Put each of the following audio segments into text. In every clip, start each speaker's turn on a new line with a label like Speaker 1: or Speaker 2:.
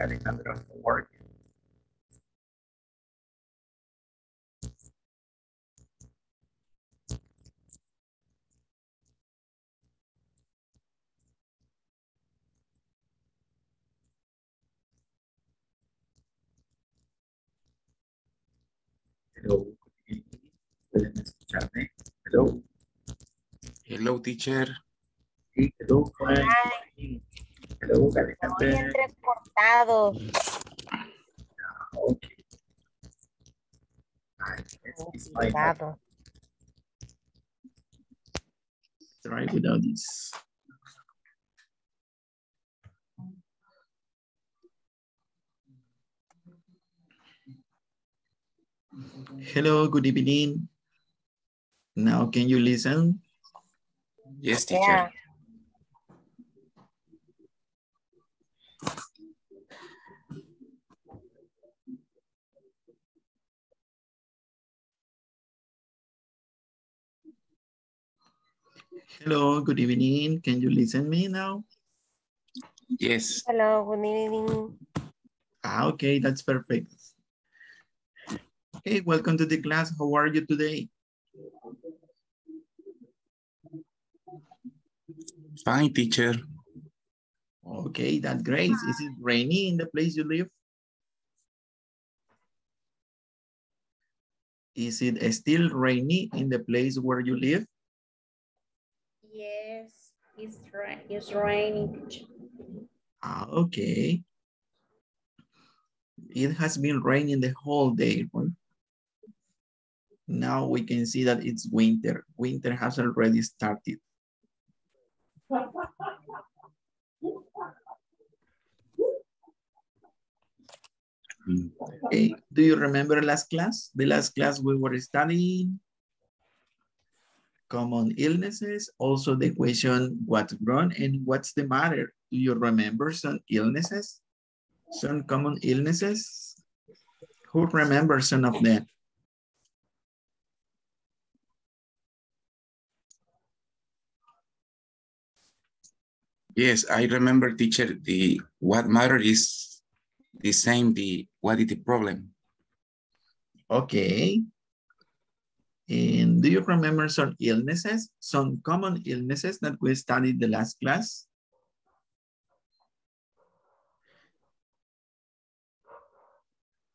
Speaker 1: Alejandro. How are you? Hello. Escucharme? Hello.
Speaker 2: Hello, teacher.
Speaker 1: Sí, hello. Juan. Hello,
Speaker 3: Muy
Speaker 1: Alejandro.
Speaker 3: entrecortados.
Speaker 1: Ah, okay. Alright, let's see my
Speaker 3: Complicado.
Speaker 1: try without this. Hello, good evening. Now, can you listen?
Speaker 2: Yes, teacher.
Speaker 3: Yeah.
Speaker 1: Hello, good evening. Can you listen me now?
Speaker 2: Yes.
Speaker 3: Hello, good evening.
Speaker 1: Ah, okay, that's perfect. Okay, welcome to the class. How are you today?
Speaker 2: Fine, teacher.
Speaker 1: Okay, that's great. Is it rainy in the place you live? Is it still rainy in the place where you live?
Speaker 4: Yes, it's right. It's raining.
Speaker 1: Ah, okay. It has been raining the whole day. right? Now we can see that it's winter. Winter has already started. Okay, do you remember last class? The last class we were studying common illnesses, also the question what's wrong and what's the matter? Do you remember some illnesses? Some common illnesses? Who remembers some of them?
Speaker 2: Yes, I remember, teacher, the what matter is the same, the what is the problem?
Speaker 1: Okay. And do you remember some illnesses, some common illnesses that we studied the last class?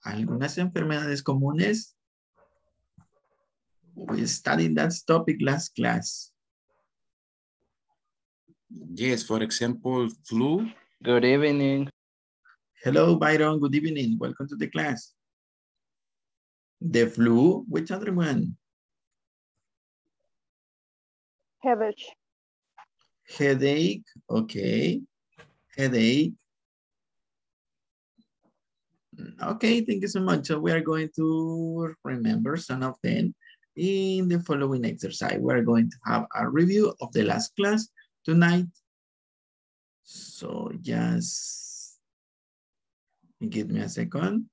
Speaker 1: Algunas enfermedades comunes. We studied that topic last class.
Speaker 2: Yes, for example, flu.
Speaker 5: Good evening.
Speaker 1: Hello, Byron. Good evening. Welcome to the class. The flu, which other one?
Speaker 6: Headache.
Speaker 1: Headache, okay. Headache. Okay, thank you so much. So we are going to remember some of them in the following exercise. We're going to have a review of the last class tonight. So just give me a second.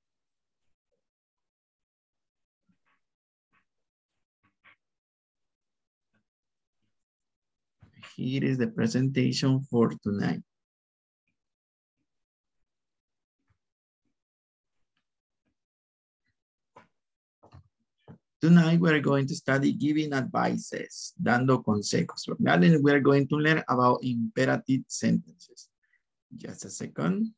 Speaker 1: Here is the presentation for tonight. Tonight, we're going to study giving advices, dando consejos. And we're going to learn about imperative sentences. Just a second.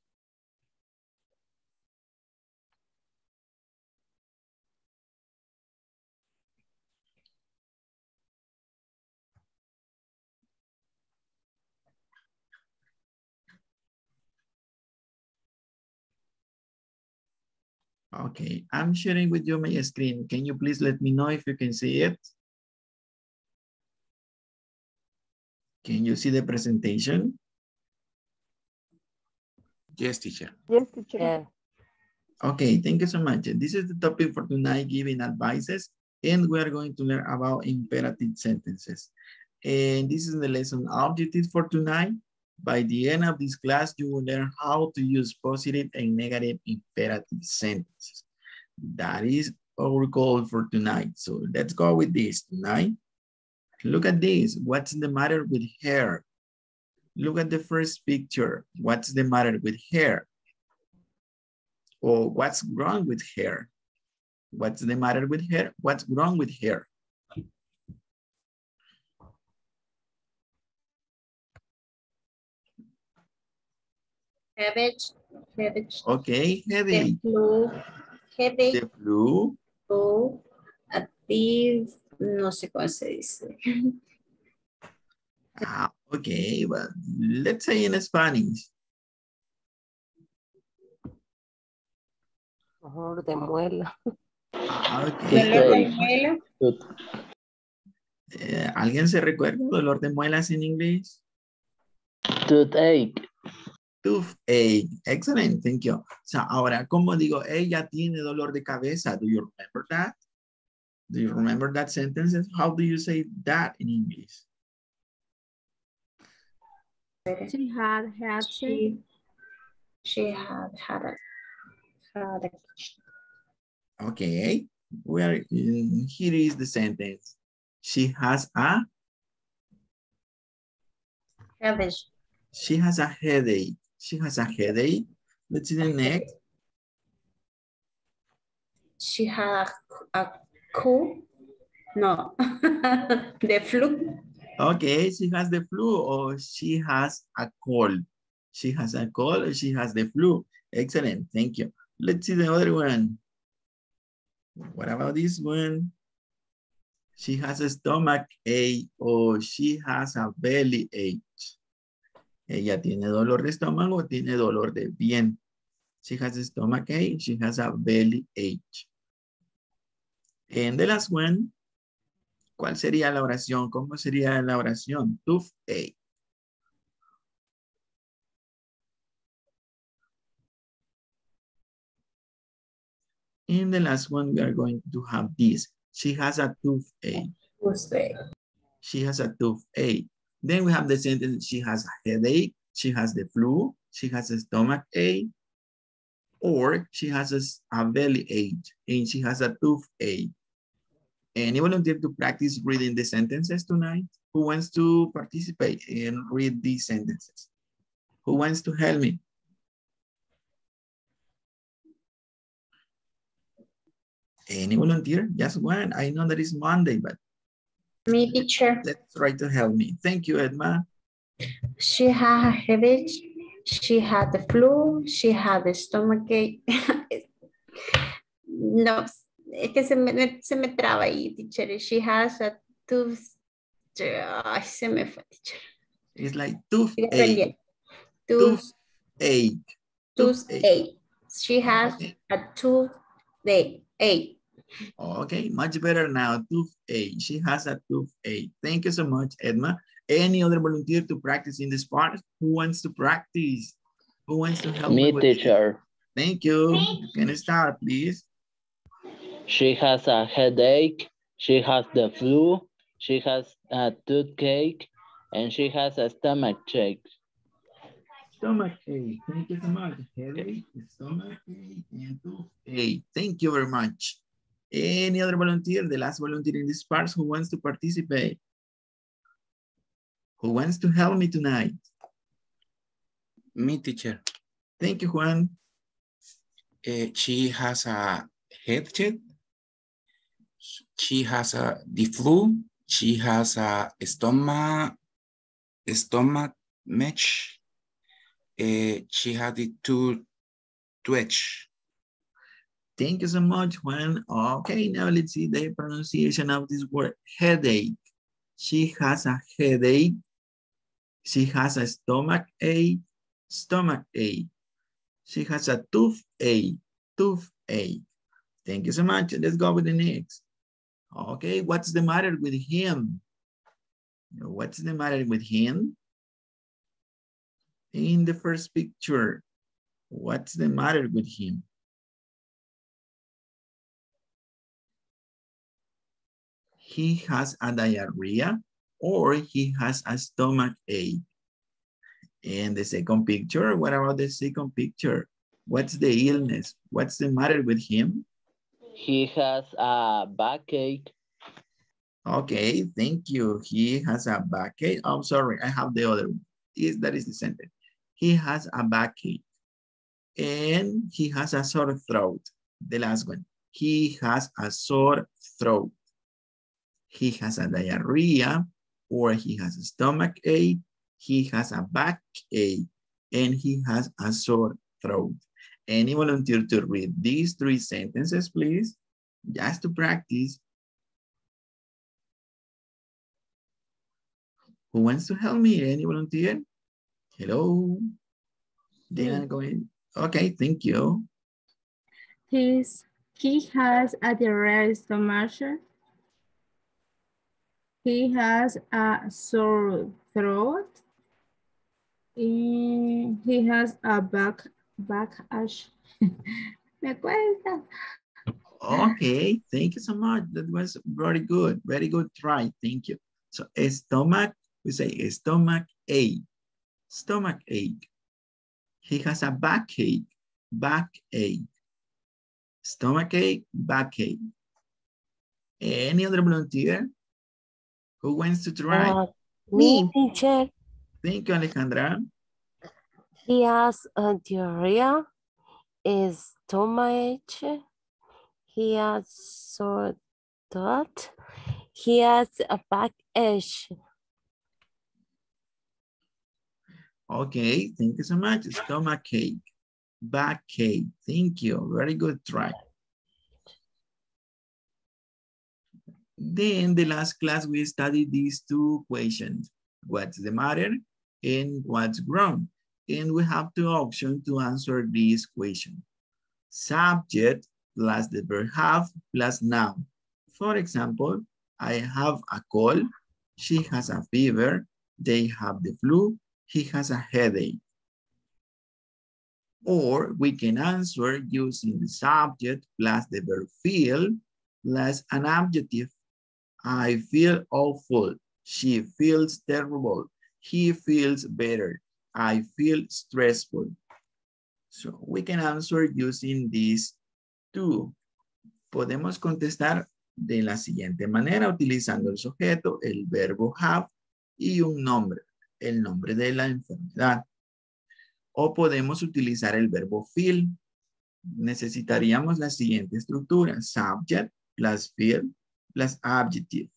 Speaker 1: Okay, I'm sharing with you my screen. Can you please let me know if you can see it? Can you see the presentation?
Speaker 2: Yes, teacher.
Speaker 6: Yes, teacher.
Speaker 3: Yeah.
Speaker 1: Okay, thank you so much. This is the topic for tonight, giving advices, and we are going to learn about imperative sentences. And this is the lesson objective for tonight. By the end of this class, you will learn how to use positive and negative imperative sentences. That is our goal for tonight. So let's go with this tonight. Look at this. What's the matter with hair? Look at the first picture. What's the matter with hair? Or what's wrong with hair? What's the matter with hair? What's wrong with hair?
Speaker 4: Headache, headache,
Speaker 1: Okay,
Speaker 4: the
Speaker 1: headache,
Speaker 4: flu, headache,
Speaker 1: the flu,
Speaker 4: flu, active, no sé cómo se dice.
Speaker 1: Ah, okay, well, let's say in Spanish.
Speaker 3: Dolor de muela.
Speaker 1: Ah, okay.
Speaker 4: Dolor de muela,
Speaker 1: Eh, ¿Alguien se recuerda dolor de muelas en inglés?
Speaker 5: Toothache.
Speaker 1: Toothache. Excellent, thank you. So, ahora, ¿cómo digo? Ella tiene dolor de cabeza. Do you remember that? Do you remember that sentence? How do you say that in English?
Speaker 7: She had had
Speaker 4: she, she had had a, had a,
Speaker 1: Okay, where mm, here is the sentence. She has a
Speaker 4: headache,
Speaker 1: she has a headache. She has a headache. Let's see the next.
Speaker 4: she had a, a cold, no, the flu,
Speaker 1: Okay, she has the flu or she has a cold. She has a cold or she has the flu. Excellent, thank you. Let's see the other one. What about this one? She has a stomach ache or she has a belly ache. Ella tiene dolor de estómago tiene dolor de bien. She has a stomach ache, she has a belly ache. And the last one, ¿cuál sería la oración? ¿Cómo sería la oración? Toothache. In the last one, we are going to have this. She has a toothache. She has a toothache. Then we have the sentence, she has a headache, she has the flu, she has a stomach ache, or she has a belly ache, and she has a tooth toothache. Any volunteer to practice reading the sentences tonight? Who wants to participate and read these sentences? Who wants to help me? Any volunteer? Just one. I know that it's Monday, but
Speaker 4: me teacher,
Speaker 1: let's try to help me. Thank you, Edma.
Speaker 4: she had a headache, she had the flu, she had a stomach ache. No, es que se me, se me traba ahí, teacher, she has a tooth, ay, se me fue, teacher.
Speaker 1: It's like toothache, toothache.
Speaker 4: toothache. She has a toothache. Ache.
Speaker 1: Okay, much better now. Toothache. She has a toothache. Thank you so much, Edma. Any other volunteer to practice in this part? Who wants to practice? Who wants to help
Speaker 5: Me,
Speaker 1: with it?
Speaker 5: teacher.
Speaker 1: Thank you. You can start, please.
Speaker 5: She has a headache. She has the flu. She has a toothache. And she has a stomach ache.
Speaker 1: Stomach ache. Thank you so much. Headache, stomach ache, and toothache. Thank you very much. Any other volunteer? The last volunteer in this part who wants to participate? Who wants to help me tonight?
Speaker 2: Me, teacher.
Speaker 1: Thank you, Juan.
Speaker 2: Uh, she has a headache. She has a the flu. She has a stomach stomach match. Uh, she had the two twitch.
Speaker 1: Thank you so much, Juan. Okay, now let's see the pronunciation of this word, headache. She has a headache. She has a stomach ache, stomach ache. She has a toothache, toothache. Thank you so much. Let's go with the next. Okay, what's the matter with him? What's the matter with him? In the first picture, what's the matter with him? He has a diarrhea or he has a stomach ache. And the second picture, what about the second picture? What's the illness? What's the matter with him?
Speaker 5: He has a backache.
Speaker 1: Okay, thank you. He has a backache. I'm sorry, I have the other one. Is that is the sentence. He has a backache. And he has a sore throat. The last one. He has a sore throat. He has a diarrhea or he has a stomach ache. He has a back ache, and he has a sore throat. Any volunteer to read these three sentences, please? Just to practice. Who wants to help me? Any volunteer? Hello? Then I'm going. Okay, thank you.
Speaker 7: He's, he has a diarrhea stomach. He has a sore throat. And he has a back, back ache. Me cuesta.
Speaker 1: Okay, thank you so much. That was very good. Very good try. Thank you. So stomach, we say stomach ache. Stomach ache. He has a backache. Backache. Stomach ache, backache. Any other volunteer? Who wants to try?
Speaker 3: Uh, me, teacher.
Speaker 1: Thank you, Alejandra.
Speaker 3: He has a diarrhea, is stomach He has sore throat. He has a backache.
Speaker 1: Okay, thank you so much. Stomach ache, backache. Thank you. Very good try. Then the last class we studied these two questions. What's the matter and what's wrong? And we have two options to answer this question. Subject plus the verb have plus noun. For example, I have a cold, she has a fever, they have the flu, he has a headache. Or we can answer using the subject plus the verb feel plus an adjective. I feel awful. She feels terrible. He feels better. I feel stressful. So we can answer using these two. Podemos contestar de la siguiente manera utilizando el sujeto, el verbo have y un nombre, el nombre de la enfermedad. O podemos utilizar el verbo feel. Necesitaríamos la siguiente estructura, subject plus feel plus adjective.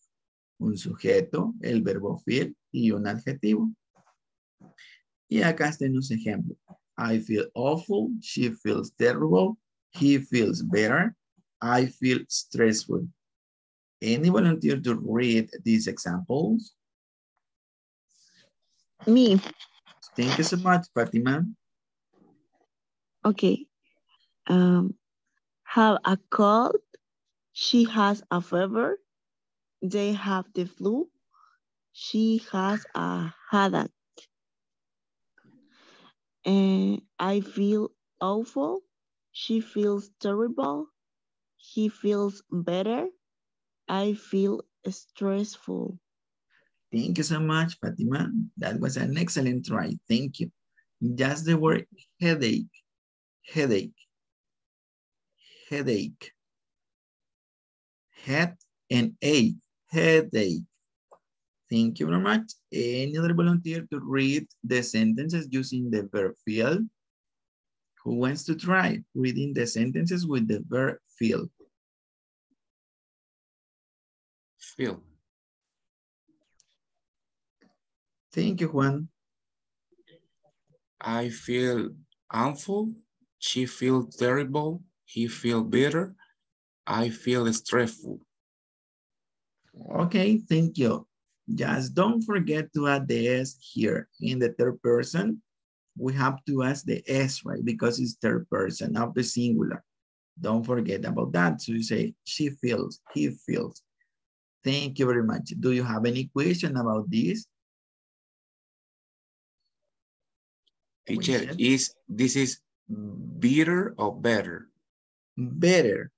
Speaker 1: Un sujeto, el verbo feel y un adjetivo. Y acá están los ejemplos. I feel awful, she feels terrible, he feels better, I feel stressful. Any volunteer to read these examples?
Speaker 8: Me.
Speaker 1: Thank you so much, Fatima.
Speaker 8: Okay. Um, have a cold. She has a fever. They have the flu. She has a headache. And I feel awful. She feels terrible. He feels better. I feel stressful.
Speaker 1: Thank you so much, Fatima. That was an excellent try. Thank you. Just the word headache, headache, headache, head and ache, headache. Thank you very much. Any other volunteer to read the sentences using the verb feel? Who wants to try reading the sentences with the verb feel?
Speaker 2: Feel.
Speaker 1: Thank you, Juan.
Speaker 2: I feel awful. She feels terrible. He feel bitter. I feel stressful.
Speaker 1: Okay, thank you. Just don't forget to add the S here. In the third person, we have to add the S, right? Because it's third person of the singular. Don't forget about that. So you say, she feels, he feels. Thank you very much. Do you have any question about this?
Speaker 2: Teacher, is this is bitter or better?
Speaker 1: Better.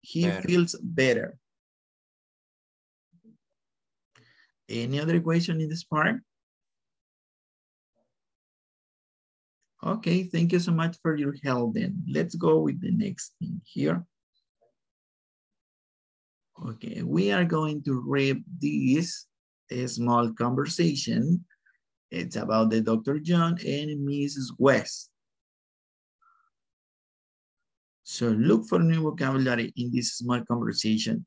Speaker 1: He
Speaker 2: Better.
Speaker 1: feels better. Any other question in this part? Okay, thank you so much for your help then. Let's go with the next thing here. Okay, we are going to read this small conversation. It's about the Dr. John and Mrs. West. So look for new vocabulary in this small conversation.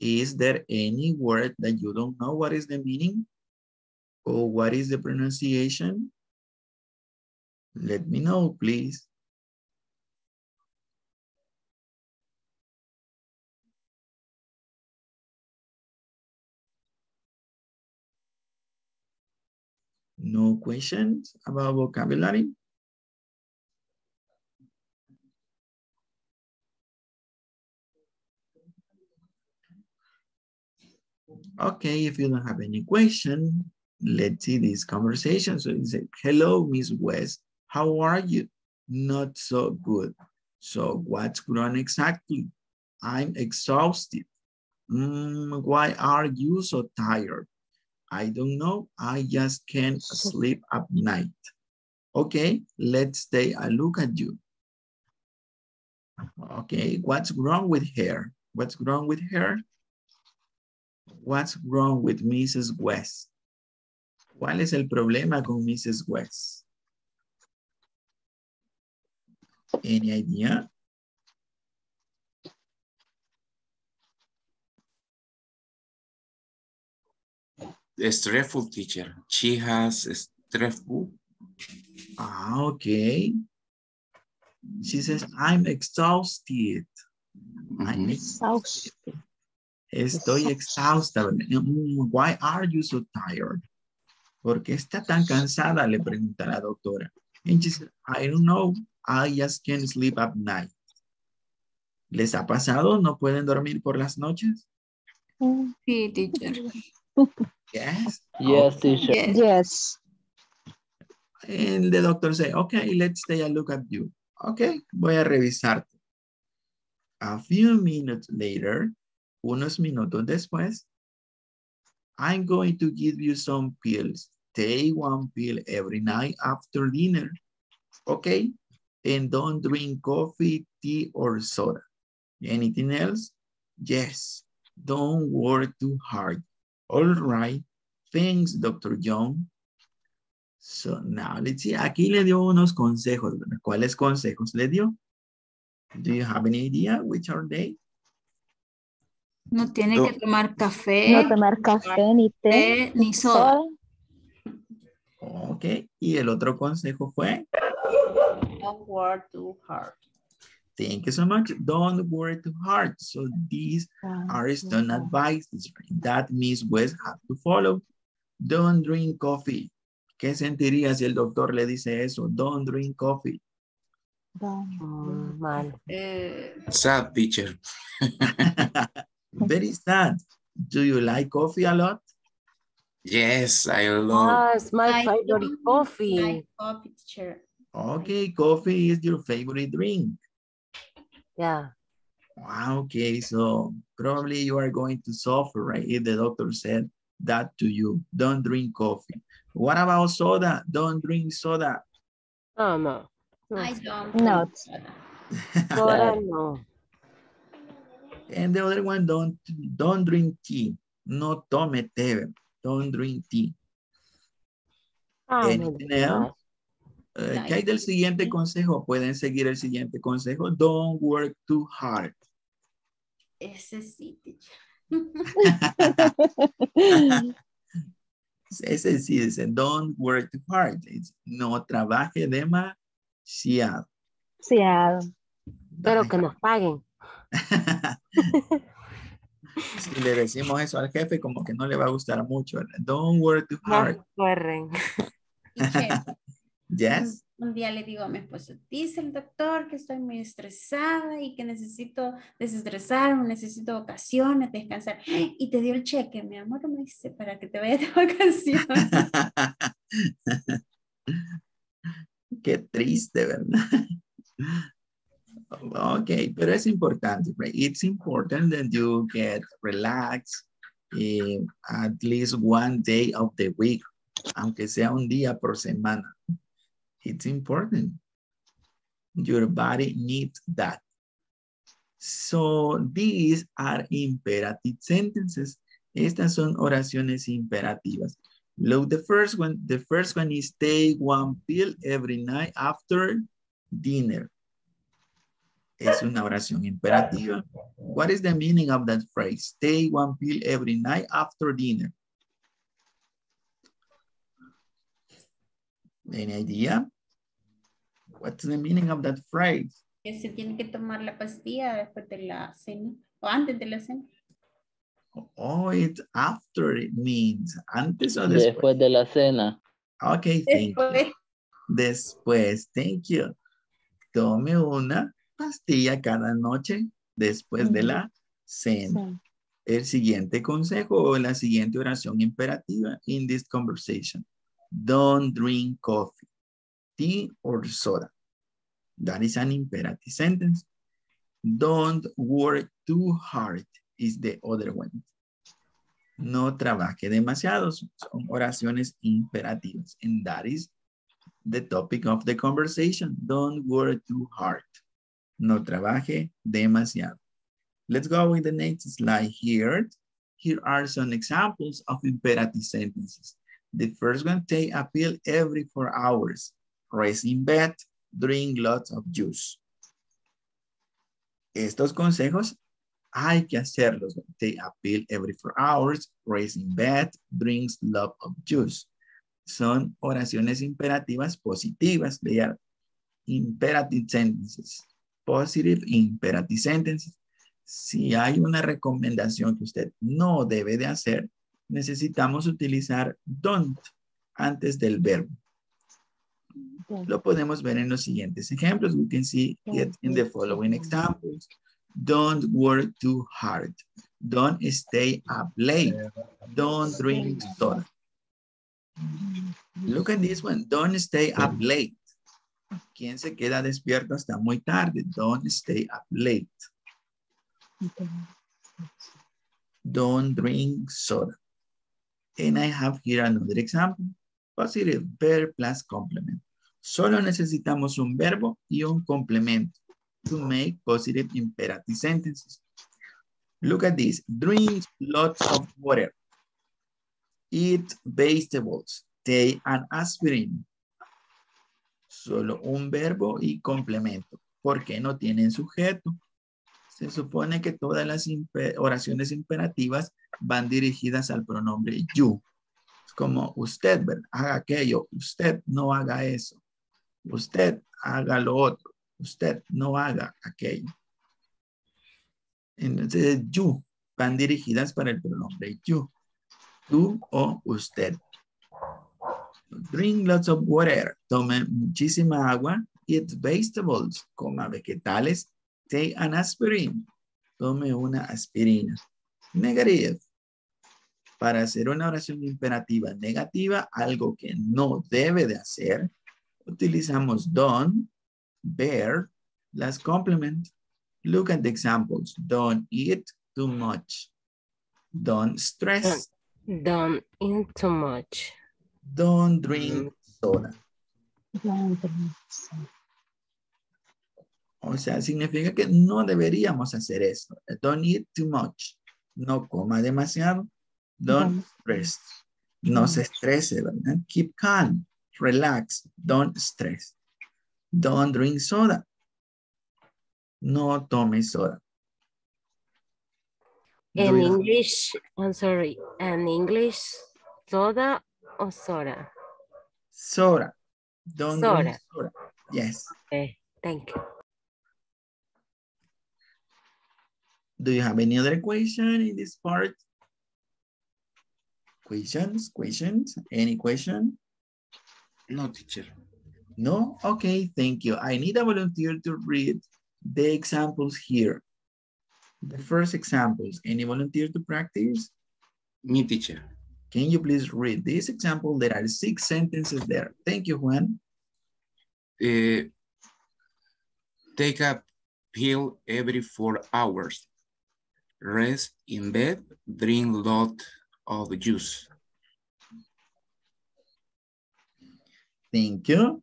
Speaker 1: Is there any word that you don't know what is the meaning? Or what is the pronunciation? Let me know, please. No questions about vocabulary? Okay, if you don't have any question, let's see this conversation. So you say, hello, Miss West, how are you? Not so good. So what's wrong exactly? I'm exhausted. Mm, why are you so tired? I don't know. I just can't sleep at night. Okay, let's take a look at you. Okay, what's wrong with her? What's wrong with her? What's wrong with Mrs. West? ¿Cuál es el problema con Mrs. West? Any idea?
Speaker 2: Stressful teacher. She has stressful.
Speaker 1: Ah, okay. She says, I'm exhausted. I'm
Speaker 2: Mhm.
Speaker 1: exhausted. Estoy exhausta. Why are you so tired? ¿Por qué está tan cansada? Le pregunta la doctora. And she said, I don't know. I just can't sleep at night. ¿Les ha pasado? ¿No pueden dormir por las noches?
Speaker 4: Sí, teacher.
Speaker 1: Yes.
Speaker 5: Yes, teacher.
Speaker 4: Yes.
Speaker 6: Yes.
Speaker 1: And the doctor say, okay, let's take a look at you. Okay, voy a revisarte. A few minutes later, unos minutos después, I'm going to give you some pills. Take one pill every night after dinner. Okay? And don't drink coffee, tea, or soda. Anything else? Yes. Don't work too hard. All right. Thanks, Dr. Young. So now let's see. Aquí le dio unos consejos. ¿Cuáles consejos le dio? Do you have any idea which are they?
Speaker 4: No tiene
Speaker 2: No.
Speaker 4: que tomar café,
Speaker 6: No tomar café ni té.
Speaker 4: té, ni soda.
Speaker 1: Ok. Y el otro consejo fue,
Speaker 4: Don't work too hard.
Speaker 1: thank you so much. Don't work too hard. So these are stern advices that Miss West have to follow. Don't drink coffee. ¿Qué sentiría si el doctor le dice eso? Don't drink coffee.
Speaker 3: Mm, mal.
Speaker 4: Eh,
Speaker 2: Sad teacher.
Speaker 1: Very sad. Do you like coffee a lot?
Speaker 2: Yes, I love.
Speaker 3: It's my
Speaker 4: I
Speaker 3: favorite coffee.
Speaker 4: like coffee, teacher.
Speaker 1: Okay, coffee is your favorite drink.
Speaker 3: Yeah.
Speaker 1: Wow, okay, so probably you are going to suffer, right? If the doctor said that to you, don't drink coffee. What about soda? Don't drink soda.
Speaker 3: Oh, no. No,
Speaker 4: I don't.
Speaker 6: Not.
Speaker 4: drink soda.
Speaker 3: soda, no.
Speaker 1: And the other one, don't, don't drink tea. No tome té. Don't drink tea.
Speaker 3: Ah,
Speaker 1: Anything else? Eh, ¿Qué hay del siguiente consejo? Pueden seguir el siguiente consejo. Don't work too hard.
Speaker 4: Ese sí, teacher.
Speaker 1: Ese sí dice, don't work too hard. It's, no trabaje demasiado.
Speaker 6: Sí, ah,
Speaker 3: Pero que nos paguen.
Speaker 1: si le decimos eso al jefe, como que no le va a gustar mucho. Don't work too hard.
Speaker 4: Teacher,
Speaker 1: Yes.
Speaker 4: Un día le digo a mi esposo, dice el doctor que estoy muy estresada y que necesito desestresarme, necesito vacaciones, descansar. Y te dio el cheque, mi amor, me dice, para que te vayas de vacaciones.
Speaker 1: Qué triste, ¿verdad? Ok, pero es importante, right? It's important that you get relaxed eh, at least one day of the week, aunque sea un día por semana. It's important. Your body needs that. So these are imperative sentences. Estas son oraciones imperativas. Look, the first one, the first one is take one pill every night after dinner. Es una oración imperativa. What is the meaning of that phrase? Take one pill every night after dinner. Any idea? What's the meaning of that phrase?
Speaker 4: Que se tiene que tomar la pastilla después de la cena o antes de la cena.
Speaker 1: Oh, it's after it means. Antes o después.
Speaker 5: Después de la cena.
Speaker 1: Okay, thank you.
Speaker 4: Después.
Speaker 1: Después, thank you. Tome una pastilla cada noche después de la cena.
Speaker 6: Sí.
Speaker 1: El siguiente consejo o la siguiente oración imperativa in this conversation. Don't drink coffee, tea or soda. That is an imperative sentence. Don't work too hard is the other one. No trabaje demasiado. Son oraciones imperativas. And that is the topic of the conversation. Don't work too hard. No trabaje demasiado. Let's go with the next slide here. Here are some examples of imperative sentences. The first one, take a pill every four hours. Rest in bed, drink lots of juice. Estos consejos hay que hacerlos. Take a pill every four hours, rest in bed, drinks lots of juice. Son oraciones imperativas positivas. They are imperative sentences. Positive imperative sentences. Si hay una recomendación que usted no debe de hacer, necesitamos utilizar don't antes del verbo. Lo podemos ver en los siguientes ejemplos. We can see it in the following examples. Don't work too hard. Don't stay up late. Don't drink soda. Look at this one. Don't stay up late. ¿Quién se queda despierto hasta muy tarde? Don't stay up late. Don't drink soda. And I have here another example. Positive verb plus complement. Solo necesitamos un verbo y un complemento to make positive imperative sentences. Look at this. Drink lots of water. Eat vegetables. Take an aspirin. Solo un verbo y complemento. ¿Por qué no tienen sujeto? Se supone que todas las oraciones imperativas van dirigidas al pronombre you. Es como usted. Haga aquello. Usted no haga eso. Usted haga lo otro. Usted no haga aquello. Entonces, you van dirigidas para el pronombre you. Tú o usted. Drink lots of water. Tome muchísima agua. Eat vegetables. Coma vegetales. Take an aspirin. Tome una aspirina. Negative. Para hacer una oración imperativa negativa, algo que no debe de hacer, utilizamos don't, bear, las complement. Look at the examples. Don't eat too much. Don't stress.
Speaker 3: Don't eat too much.
Speaker 1: Don't drink soda. O sea, significa que no deberíamos hacer eso. Don't eat too much. No coma demasiado. Don't stress. No se estrese, ¿verdad? Keep calm. Relax. Don't stress. Don't drink soda. No tome soda.
Speaker 3: In English, I'm sorry, in English, soda or soda?
Speaker 1: Soda. Don't drink
Speaker 3: Soda.
Speaker 1: soda. Yes.
Speaker 3: Okay, thank you.
Speaker 1: Do you have any other question in this part? Questions? Questions? Any question?
Speaker 2: No, teacher.
Speaker 1: No? Okay, thank you. I need a volunteer to read the examples here. The first examples. Any volunteer to practice?
Speaker 2: Me, teacher.
Speaker 1: Can you please read this example? There are six sentences there. Thank you, Juan.
Speaker 2: Eh, take a pill every four hours. Rest in bed, drink lot of juice.
Speaker 1: Thank you.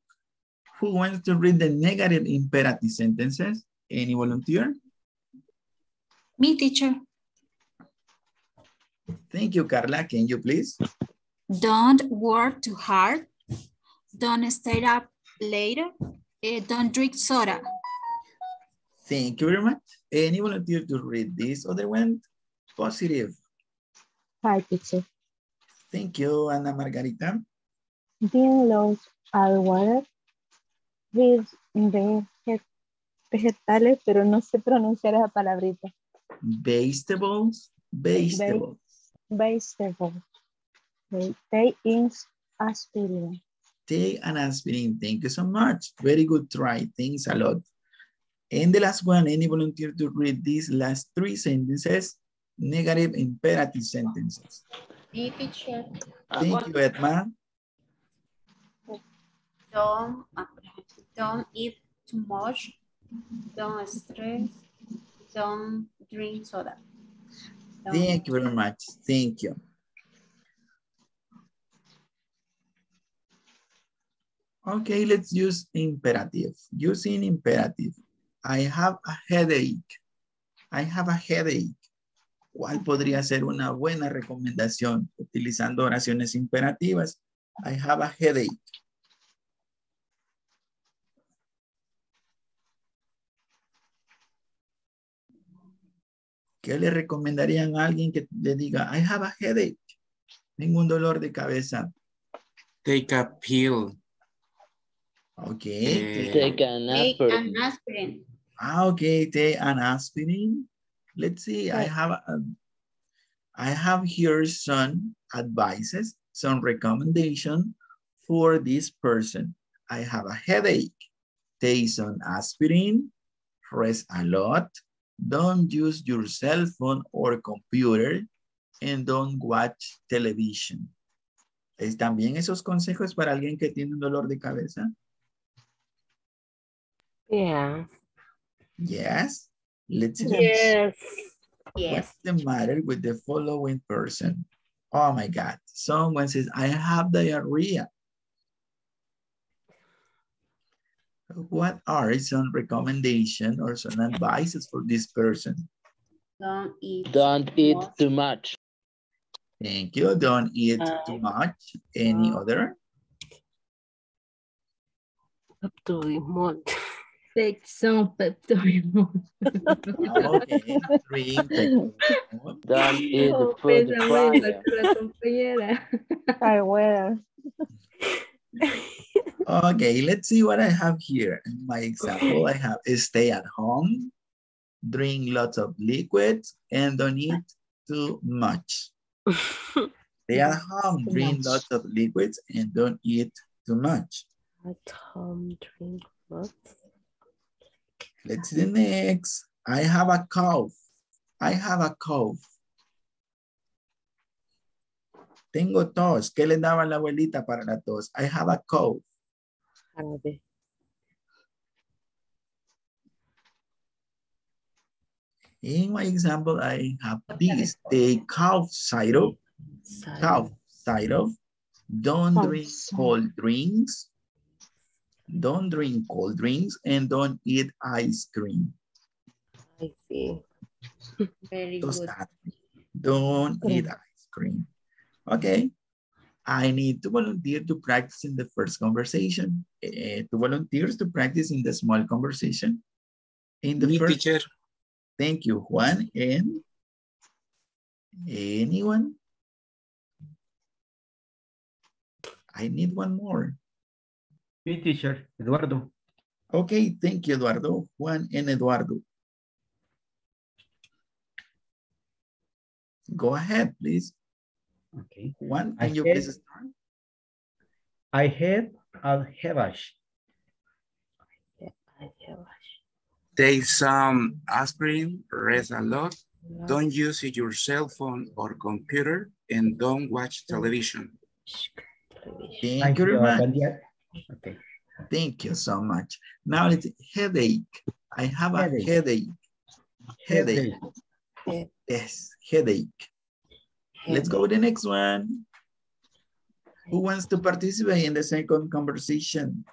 Speaker 1: Who wants to read the negative imperative sentences? Any volunteer?
Speaker 4: Me, teacher.
Speaker 1: Thank you, Carla. Can you please?
Speaker 4: Don't work too hard. Don't stay up later. Eh, don't drink soda.
Speaker 1: Thank you very much. Any volunteer to read this other one? Positive.
Speaker 6: Hi, teacher.
Speaker 1: Thank you, Ana Margarita.
Speaker 6: Being lost al water. With vege- vegetales, pero no sé pronunciar esa palabrita.
Speaker 1: Vegetables. Vegetables.
Speaker 6: Vegetables. Okay. They in aspirin.
Speaker 1: Take an aspirin. Thank you so much. Very good try. Thanks a lot. And the last one, any volunteer to read these last three sentences? Negative imperative sentences.
Speaker 4: Me, teacher.
Speaker 1: Thank you, Edma.
Speaker 4: Don't, por ejemplo, don't eat too much. Don't stress. Don't drink soda.
Speaker 1: Thank you very much. Thank you. Okay, let's use imperative. Using imperative. I have a headache. I have a headache. ¿Cuál podría ser una buena recomendación utilizando oraciones imperativas? I have a headache. ¿Qué le recomendarían a alguien que le diga, I have a headache? Tengo un dolor de cabeza.
Speaker 2: Take a pill.
Speaker 1: Ok.
Speaker 2: Eh,
Speaker 5: Take an
Speaker 4: Take
Speaker 5: aspirin.
Speaker 4: an aspirin.
Speaker 1: Ah, okay, take an aspirin. Let's see, I have, a, I have here some advices, some recommendation for this person. I have a headache. Take some aspirin, rest a lot, don't use your cell phone or computer, and don't watch television. ¿Están bien esos consejos para alguien que tiene un dolor de cabeza?
Speaker 3: Yeah.
Speaker 1: Yes. Let's see.
Speaker 3: Yes.
Speaker 4: Yes.
Speaker 1: What's the matter with the following person? Oh my God. Someone says, I have diarrhea. What are some recommendation or some advices for this person?
Speaker 4: Don't eat.
Speaker 5: Don't eat
Speaker 4: much.
Speaker 5: too much.
Speaker 1: Thank you. Don't eat uh, too much. Any uh, other?
Speaker 3: Up to the month.
Speaker 7: Take some Pepto-Bismol.
Speaker 1: Ah, okay. Drink. Pepto-Bismol.
Speaker 5: Don't eat the food
Speaker 7: pesa muy
Speaker 5: prior.
Speaker 7: nuestra compañera.
Speaker 6: Hi, weather.
Speaker 1: Okay, let's see what I have here. My example, I have is stay at home, drink lots of liquids, and don't eat too much. Stay at home,
Speaker 6: Too
Speaker 1: drink
Speaker 6: much.
Speaker 1: lots of liquids, and don't eat too much.
Speaker 3: At home, drink what?
Speaker 1: Let's see the next. I have a cough. I have a cough. Tengo tos. ¿Qué le daba la abuelita para la tos? I have a cough.
Speaker 3: Jarabe.
Speaker 1: In my example, I have this. The cough syrup.
Speaker 3: Sal-
Speaker 1: cough syrup. Don't
Speaker 6: Cough
Speaker 1: drink
Speaker 6: syrup.
Speaker 1: cold drinks. Don't drink cold drinks and don't eat ice cream.
Speaker 3: I see.
Speaker 4: Very good.
Speaker 1: Don't eat ice cream. Okay. I need two volunteers to practice in the first conversation. Eh, two volunteers to practice in the small conversation. In the
Speaker 2: Me,
Speaker 1: first,
Speaker 2: teacher.
Speaker 1: thank you, Juan and anyone? I need one more.
Speaker 9: Mi teacher, Eduardo.
Speaker 1: Okay, thank you, Eduardo. Juan and Eduardo. Go ahead, please.
Speaker 9: Okay.
Speaker 1: Juan,
Speaker 9: I
Speaker 1: can you
Speaker 9: had-
Speaker 1: please start?
Speaker 9: I had a headache.
Speaker 3: I have
Speaker 2: Take some aspirin, rest a lot, don't use your cell phone or computer, and don't watch television.
Speaker 1: Thank you very much.
Speaker 9: Okay.
Speaker 1: Thank you so much. Now it's headache. I have a
Speaker 9: Headache.
Speaker 1: headache. Headache.
Speaker 9: Headache.
Speaker 1: Yes, headache. Let's go with the next one. Who wants to participate in the second conversation?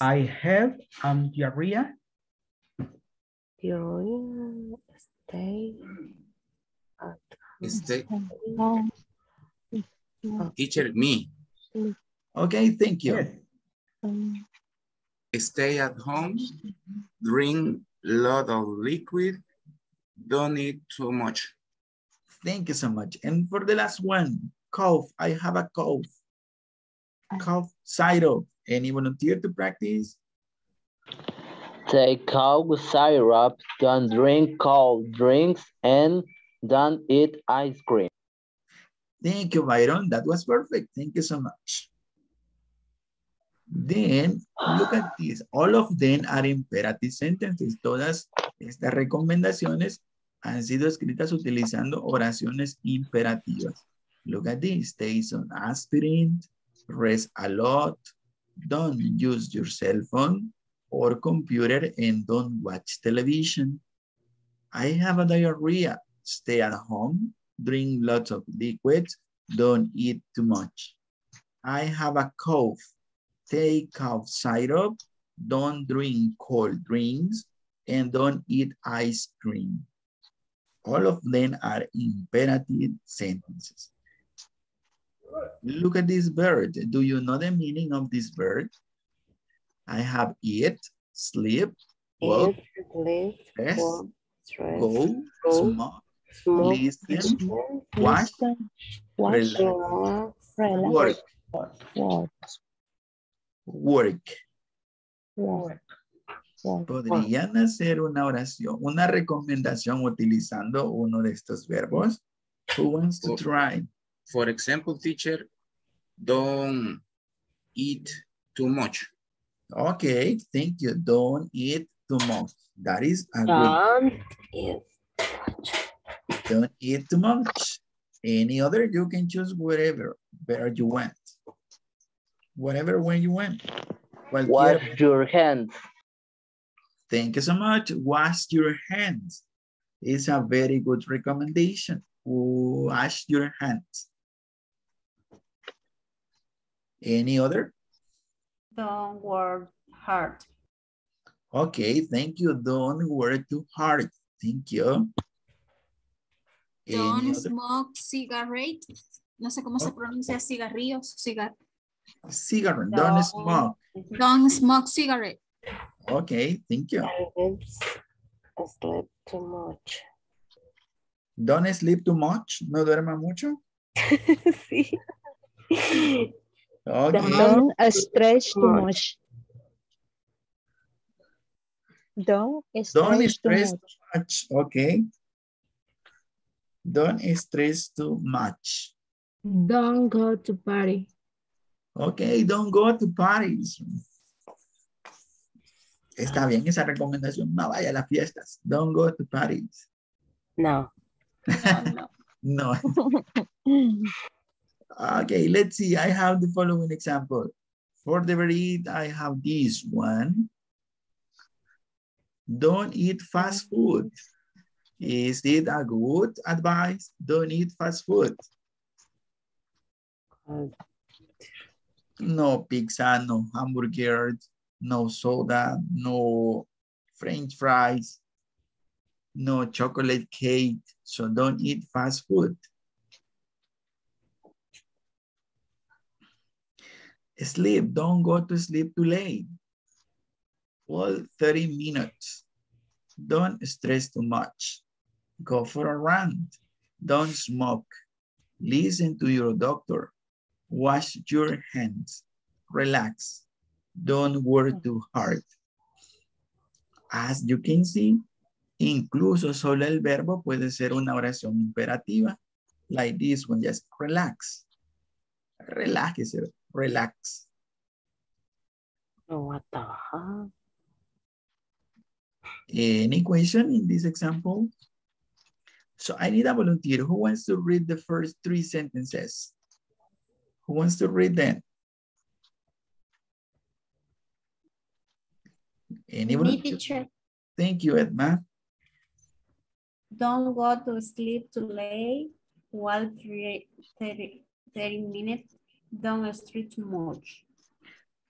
Speaker 9: I have um, diarrhea.
Speaker 3: Diarrhea, stay at
Speaker 2: Stay,
Speaker 6: home.
Speaker 2: teacher, me.
Speaker 1: Okay, thank you.
Speaker 9: Yes.
Speaker 6: Um,
Speaker 2: Stay at home, drink lot of liquid, don't eat too much.
Speaker 1: Thank you so much. And for the last one, cough. I have a cough. Cough syrup. Any volunteer to practice?
Speaker 5: Take cough syrup, don't drink cold drinks, and don't eat ice cream.
Speaker 1: Thank you, Byron. That was perfect. Thank you so much. Then, look at this. All of them are imperative sentences. Todas estas recomendaciones han sido escritas utilizando oraciones imperativas. Look at this. Take some aspirin, rest a lot, don't use your cell phone or computer and don't watch television. I have a diarrhea. Stay at home, drink lots of liquids, don't eat too much. I have a cough. Take cough syrup, don't drink cold drinks, and don't eat ice cream. All of them are imperative sentences. Look at this bird. Do you know the meaning of this bird? I have eat, sleep, work,
Speaker 3: eat, live,
Speaker 1: rest,
Speaker 3: stress,
Speaker 1: go,
Speaker 3: go,
Speaker 1: smoke,
Speaker 3: smoke,
Speaker 1: listen,
Speaker 3: listen,
Speaker 1: watch, relax,
Speaker 3: relax,
Speaker 6: relax,
Speaker 1: work,
Speaker 6: work,
Speaker 1: work.
Speaker 6: Work, work.
Speaker 1: ¿Podrían hacer una oración, una recomendación utilizando uno de estos verbos? Who wants to try?
Speaker 2: For example, teacher, don't eat too much.
Speaker 1: Okay, thank you. Don't eat too much. That is a good.
Speaker 3: don't eat.
Speaker 1: Don't eat too much. Any other, you can choose whatever, where you want. Whatever when you want. Cualquier-
Speaker 5: Wash your hands.
Speaker 1: Thank you so much. Wash your hands. It's a very good recommendation. Wash your hands. Any other?
Speaker 4: Don't work hard.
Speaker 1: Okay, thank you. Don't work too hard. Thank you. Any
Speaker 10: Don't
Speaker 1: other?
Speaker 10: smoke cigarette. No sé cómo se oh. pronuncia cigarrillos. Cigar
Speaker 1: Cigarette. Don't
Speaker 3: No.
Speaker 1: smoke.
Speaker 10: Don't smoke cigarette.
Speaker 1: Okay, thank you.
Speaker 3: I sleep too much.
Speaker 1: Don't sleep too much. No duerma mucho.
Speaker 3: sí.
Speaker 1: Okay.
Speaker 6: Don't stretch too
Speaker 3: Much.
Speaker 6: much. Don't
Speaker 1: Don't
Speaker 6: stretch too
Speaker 1: stress
Speaker 6: much.
Speaker 1: too much. Okay. Don't stress too much.
Speaker 7: Don't go to party.
Speaker 1: Okay, don't go to parties. Está ah. bien esa recomendación. No vaya a las fiestas. Don't go to parties.
Speaker 3: No.
Speaker 4: No, no.
Speaker 1: No. Okay, let's see. I have the following example. For the breed, I have this one. Don't eat fast food. Is it a good advice? Don't eat fast food. No pizza, no hamburgers, no soda, no french fries, no chocolate cake. So don't eat fast food. Sleep, don't go to sleep too late. Well, 30 minutes. Don't stress too much. Go for a run. Don't smoke. Listen to your doctor. Wash your hands. Relax. Don't work too hard. As you can see, incluso solo el verbo puede ser una oración imperativa. Like this one, just relax. Relájese, relax.
Speaker 3: oh, what the heck?
Speaker 1: Any question in this example? So I need a volunteer. Who wants to read the first three sentences? Who wants to read them?
Speaker 4: Me, teacher.
Speaker 1: Thank you, Edma.
Speaker 4: Don't go to sleep too late. Walk 30, 30 minutes. Don't stretch too much.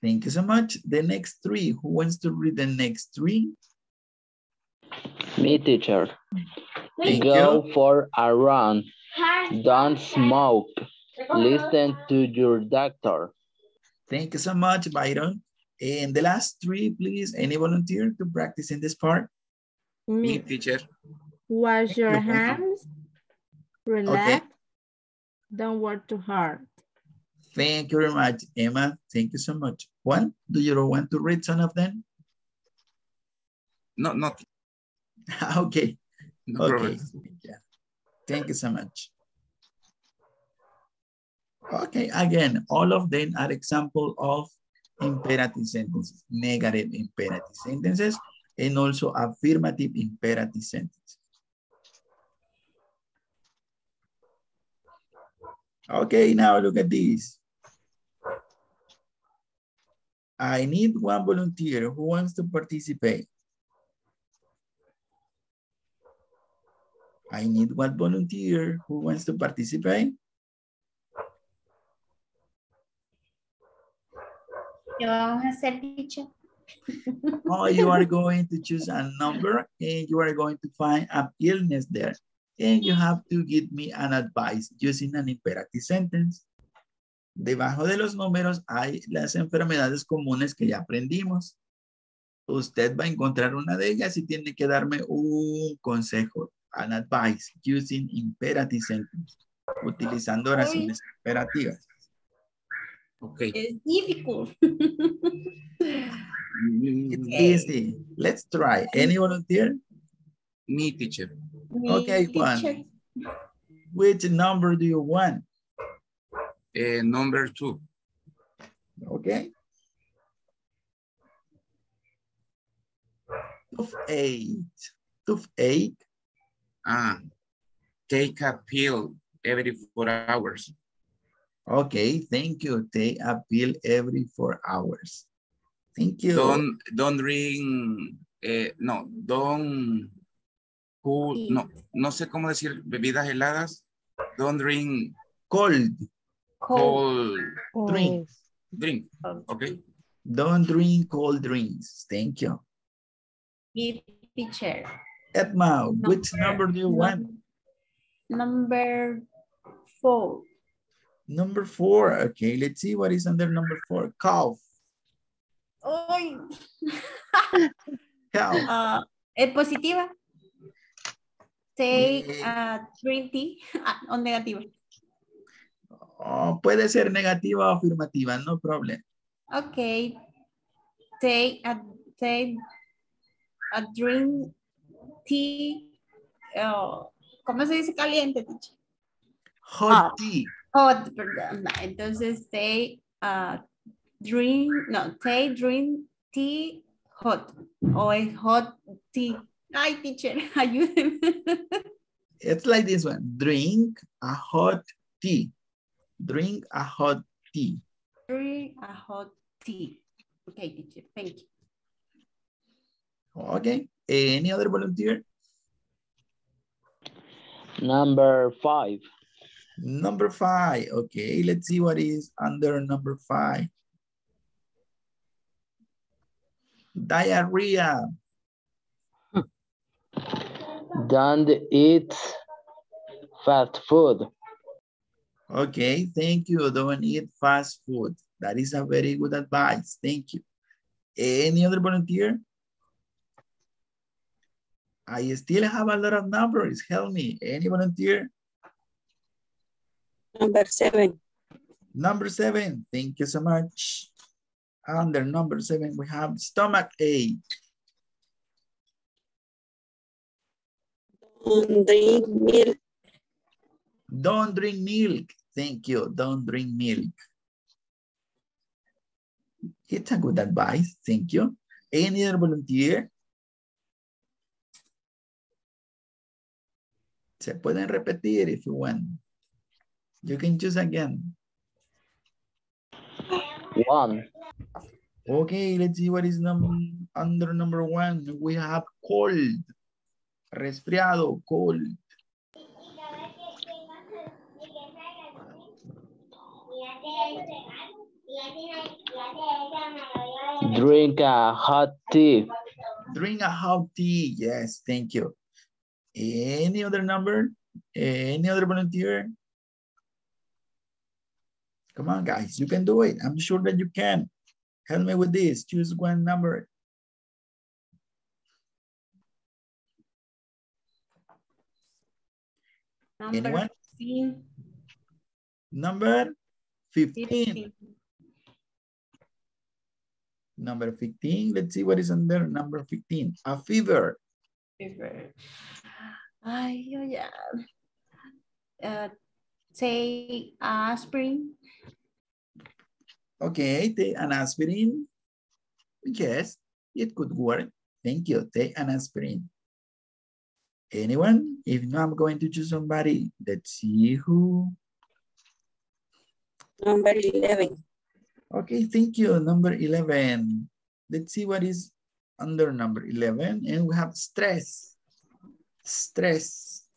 Speaker 1: Thank you so much. The next three, who wants to read the next three?
Speaker 5: Me, teacher.
Speaker 1: Thank
Speaker 5: Go
Speaker 1: you.
Speaker 5: for a run. Don't smoke. Listen to your doctor.
Speaker 1: Thank you so much, Byron. And the last three, please, any volunteer to practice in this part?
Speaker 2: Me,
Speaker 3: Me.
Speaker 2: teacher.
Speaker 7: Wash your
Speaker 1: you, thank you.
Speaker 7: hands. Relax. Don't work too hard.
Speaker 1: Thank you very much, Emma. Thank you so much. Juan, do you want to read some of them?
Speaker 2: No, not,
Speaker 1: okay,
Speaker 2: no
Speaker 1: okay.
Speaker 2: problem.
Speaker 1: Yeah. Thank you so much. Okay, again, all of them are example of imperative sentences, negative imperative sentences, and also affirmative imperative sentences. Okay, now look at this. I need one volunteer who wants to participate. I need one volunteer who wants to participate.
Speaker 4: ¿Qué vamos a hacer, teacher?
Speaker 1: Oh, you are going to choose a number and you are going to find an illness there. And you have to give me an advice using an imperative sentence. Debajo de los números hay las enfermedades comunes que ya aprendimos. Usted va a encontrar una de ellas y tiene que darme un consejo, an advice using imperative sentence, utilizando oraciones imperativas.
Speaker 2: Okay.
Speaker 4: It's difficult.
Speaker 1: It's easy. Let's try. Any volunteer?
Speaker 2: Me, teacher.
Speaker 1: Okay, Juan. Which number do you want?
Speaker 2: Eh, number two.
Speaker 1: Okay. Toothache. Toothache.
Speaker 2: Ah, take a pill every four hours.
Speaker 1: Okay, thank you. They a pill every four hours. Thank you.
Speaker 2: Don't, don't drink, eh, no, don't, cool, no, no sé cómo decir bebidas heladas. Don't drink
Speaker 1: Cold.
Speaker 4: cold.
Speaker 2: cold
Speaker 1: Drink.
Speaker 2: drink, okay?
Speaker 1: Don't drink cold drinks. Thank you.
Speaker 4: Me, teacher.
Speaker 1: Edma, which number do you want?
Speaker 4: Number four.
Speaker 1: Number four. Okay, let's see what is under number four. Cough.
Speaker 4: Ay.
Speaker 1: Cough.
Speaker 4: Ah, ¿Es positiva? Take a green tea. Ah, o negativa.
Speaker 1: Oh, puede ser negativa o afirmativa, no problem.
Speaker 4: Okay. Take a take a drink tea. oh, ¿Cómo se dice caliente, teacher?
Speaker 1: Hot
Speaker 4: Ah.
Speaker 1: tea.
Speaker 4: Hot, perdón. No, Entonces, take a ah, drink, no, take drink tea hot. O es hot tea. Ay, teacher, ayúdenme.
Speaker 1: It's like this one. Drink a hot tea. Drink a hot tea.
Speaker 4: Drink a hot tea. Okay, teacher, thank you.
Speaker 1: Okay. Any other volunteer?
Speaker 5: Number five.
Speaker 1: Number five. Okay, let's see what is under number five. Diarrhea.
Speaker 5: Don't eat fast food.
Speaker 1: Okay, thank you. Don't eat fast food. That is a very good advice. Thank you. Any other volunteer? I still have a lot of numbers. Help me. Any volunteer?
Speaker 11: Number seven.
Speaker 1: Number seven. Thank you so much. Under number seven, we have stomach ache.
Speaker 11: Don't drink milk.
Speaker 1: Don't drink milk. Thank you. Don't drink milk. It's a good advice. Thank you. Any other volunteer? Se pueden repetir if you want. You can choose again.
Speaker 5: One.
Speaker 1: Okay, let's see what is num under number one. We have cold. Resfriado, cold.
Speaker 5: Drink a hot tea.
Speaker 1: Drink a hot tea. Yes, thank you. Any other number? Any other volunteer? Come on, guys, you can do it. I'm sure that you can. Help me with this. Choose one number.
Speaker 4: Number
Speaker 1: Anyone?
Speaker 4: 15.
Speaker 1: Number 15.
Speaker 4: 15.
Speaker 1: Number 15. Let's see what is under number 15. A fever.
Speaker 4: Fever. Ay, oh yeah. Uh, say aspirin.
Speaker 1: Okay, take an aspirin. Yes, it could work. Thank you. Take an aspirin. Anyone? If not, I'm going to choose somebody. Let's see who.
Speaker 11: Number 11.
Speaker 1: Okay, thank you. Number 11. Let's see what is under number 11. And we have stress. Stress.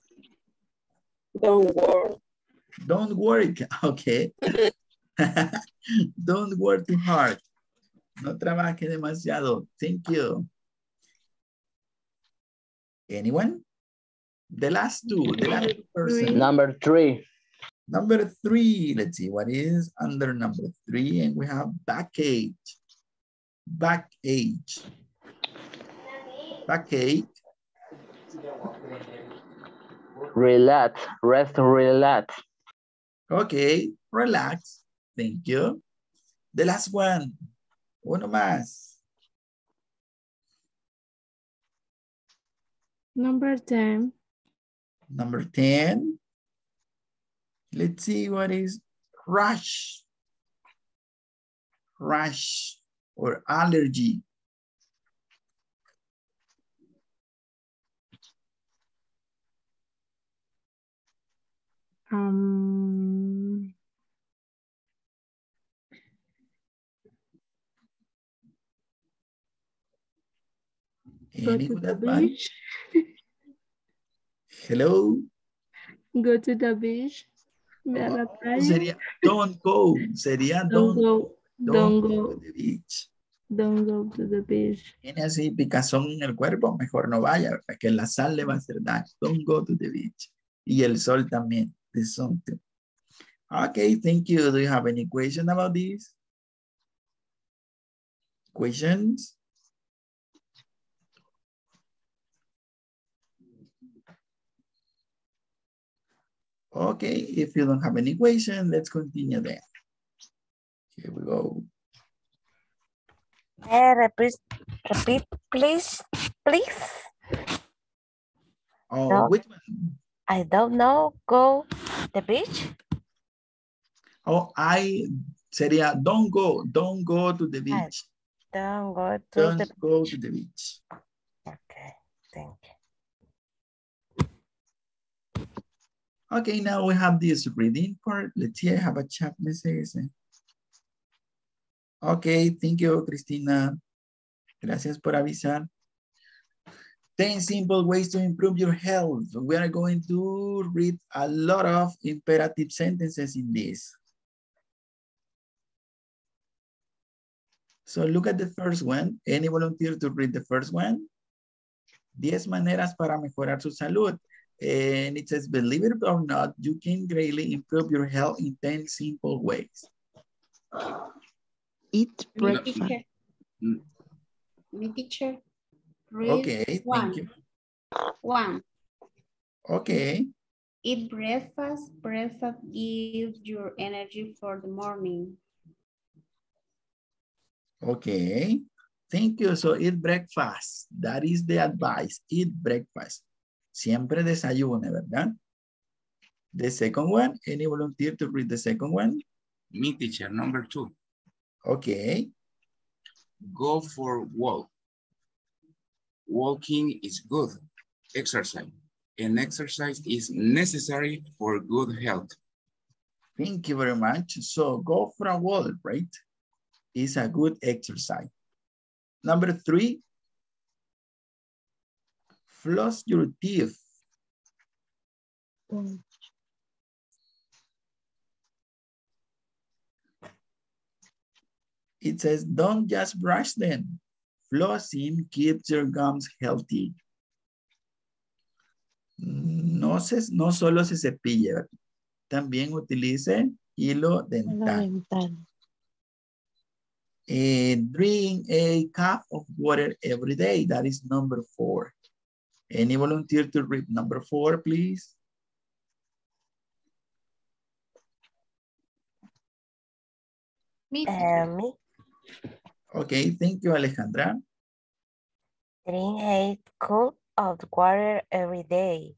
Speaker 11: Don't worry.
Speaker 1: Don't work. Okay. Don't work too hard. No trabaje demasiado. Thank you. Anyone? The last two, the last person.
Speaker 5: Number three.
Speaker 1: Number three, let's see what is under number three. And we have backache. Backache. Backache.
Speaker 5: Relax. Rest, relax.
Speaker 1: Okay, relax. Thank you. The last one. Uno más.
Speaker 7: Number 10.
Speaker 1: Number 10. Let's see what is rash. Rash or allergy.
Speaker 7: Um, go to the beach.
Speaker 1: Hello.
Speaker 7: Go to the beach. Playa.
Speaker 1: sería don't go. Sería
Speaker 7: Don't
Speaker 1: don't,
Speaker 7: go.
Speaker 1: don't
Speaker 7: Don't
Speaker 1: go
Speaker 7: go.
Speaker 1: to the beach.
Speaker 7: Don't go to the beach.
Speaker 1: Tiene así picazón en el cuerpo, mejor no vaya, ¿verdad? que la sal le va a hacer daño. Don't go to the beach. Y el sol también, too. Okay, thank you. Do you have any question about this? Questions? Okay, if you don't have any question, let's continue then. Here we go.
Speaker 12: Eh, repeat, repeat, please, please.
Speaker 1: Oh,
Speaker 12: No.
Speaker 1: which one?
Speaker 12: I don't know. Go the beach.
Speaker 1: Oh, I sería don't go, don't go to the beach.
Speaker 12: Don't go to
Speaker 1: Don't
Speaker 12: the.
Speaker 1: go to the beach.
Speaker 12: Okay, thank you.
Speaker 1: Okay, now we have this reading part. Let's see, I have a chat message. Okay, thank you, Cristina. Gracias por avisar. 10 simple ways to improve your health. We are going to read a lot of imperative sentences in this. So look at the first one. Any volunteer to read the first one? 10 maneras para mejorar su salud. And it says, believe it or not, you can greatly improve your health in 10 simple ways.
Speaker 8: Eat
Speaker 4: Me
Speaker 8: breakfast.
Speaker 4: teacher. Me teacher. Read
Speaker 1: Okay,
Speaker 4: one.
Speaker 1: thank you.
Speaker 4: One.
Speaker 1: Okay,
Speaker 4: Eat breakfast. Breakfast gives your energy for the morning.
Speaker 1: okay. Thank you. So eat breakfast. That is the advice. Eat breakfast. Siempre desayune, ¿verdad? The second one, any volunteer to read the second one?
Speaker 2: Me teacher, number two.
Speaker 1: Okay,
Speaker 2: Go for walk. Walking is good exercise, and exercise is necessary for good health.
Speaker 1: thank you very much. So go for a walk, right? It's a good exercise. Number three, floss your teeth. Mm. It says, don't just brush them. Flossing keeps your gums healthy. No, se, no solo se cepilla, también utilice hilo dental. Eh, drink a cup of water every day. That is number four. Any volunteer to read number four, please?
Speaker 10: Me.
Speaker 12: Uh, me.
Speaker 1: Okay, thank you, Alejandra.
Speaker 12: Drink eight cup of water every day.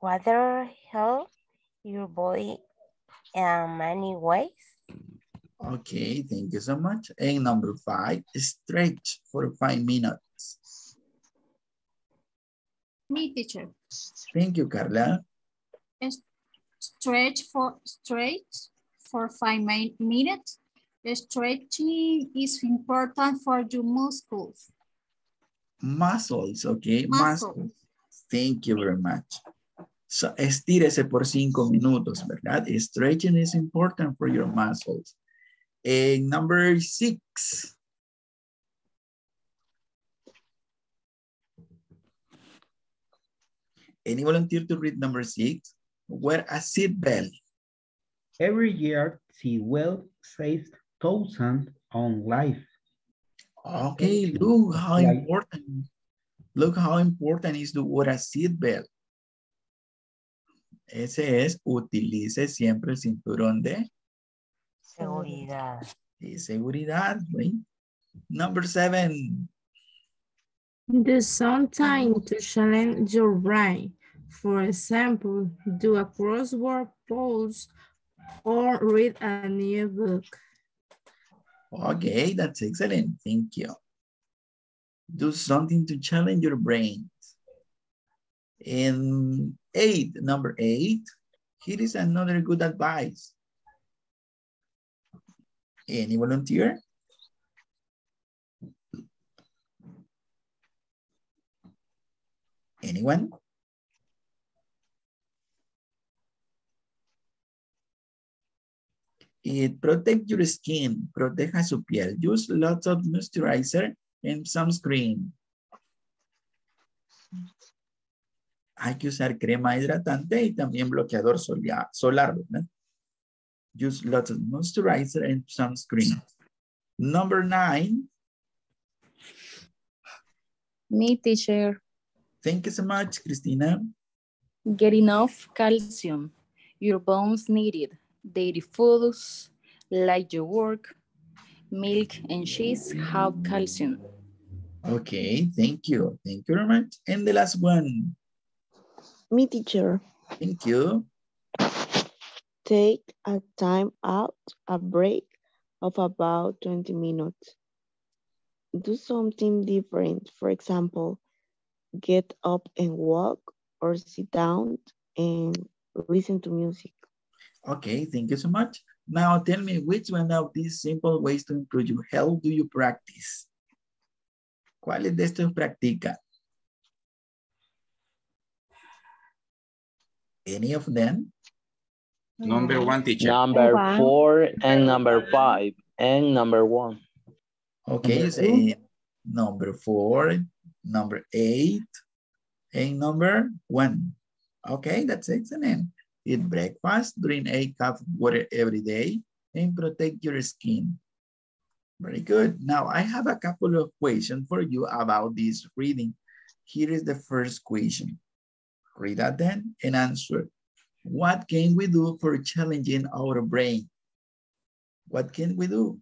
Speaker 12: Water helps your body in many ways.
Speaker 1: Okay, thank you so much. And number five, stretch for five minutes.
Speaker 10: Me, teacher.
Speaker 1: Thank you, Carla.
Speaker 10: Stretch for stretch for five mi- minutes. Stretching is important for your muscles.
Speaker 1: Muscles, okay, muscles.
Speaker 10: Muscles.
Speaker 1: Thank you very much. So, estírese por cinco minutos, ¿verdad? Stretching is important for your muscles. And number six. Any volunteer to read number six? Wear a seat belt.
Speaker 9: Every year, Seawell saves thousands on life.
Speaker 1: Okay, look how
Speaker 9: Like-
Speaker 1: important. Look how important is to wear a seat belt. Ese es, utilice siempre el cinturón de,
Speaker 12: Seguridad.
Speaker 1: de seguridad, right? Number seven.
Speaker 7: Do something to challenge your brain. For example, do a crossword pose or read a new book.
Speaker 1: Okay, that's excellent. Thank you. Do something to challenge your brain. And eight, number eight, here is another good advice. Any volunteer? Anyone? It protect your skin, proteja su piel. Use lots of moisturizer and sunscreen. Hay que usar crema hidratante y también bloqueador solia- solar, ¿verdad? Use lots of moisturizer and sunscreen. Number nine,
Speaker 13: Me, teacher,
Speaker 1: thank you so much, Christina.
Speaker 13: get enough calcium. Your bones need it. Dairy foods like yogurt, milk, and cheese have calcium.
Speaker 1: Okay, thank you. Thank you very much. And the last one,
Speaker 8: Me teacher,
Speaker 1: thank you.
Speaker 8: take a time out, a break of about 20 minutes. Do something different. For example, get up and walk or sit down and listen to music.
Speaker 1: Okay, thank you so much. Now tell me which one of these simple ways to improve your health do you practice? ¿Cuáles de estos practica? Any of them?
Speaker 2: Number mm. one, teacher.
Speaker 5: Number
Speaker 6: One.
Speaker 5: four and number five and number one.
Speaker 1: Okay, you say number four, number eight, and number one. Okay, that's excellent. Eat breakfast, drink a cup of water every day, and protect your skin. Very good. Now, I have a couple of questions for you about this reading. Here is the first question. Read that then and answer. What can we do for challenging our brain? What can we do?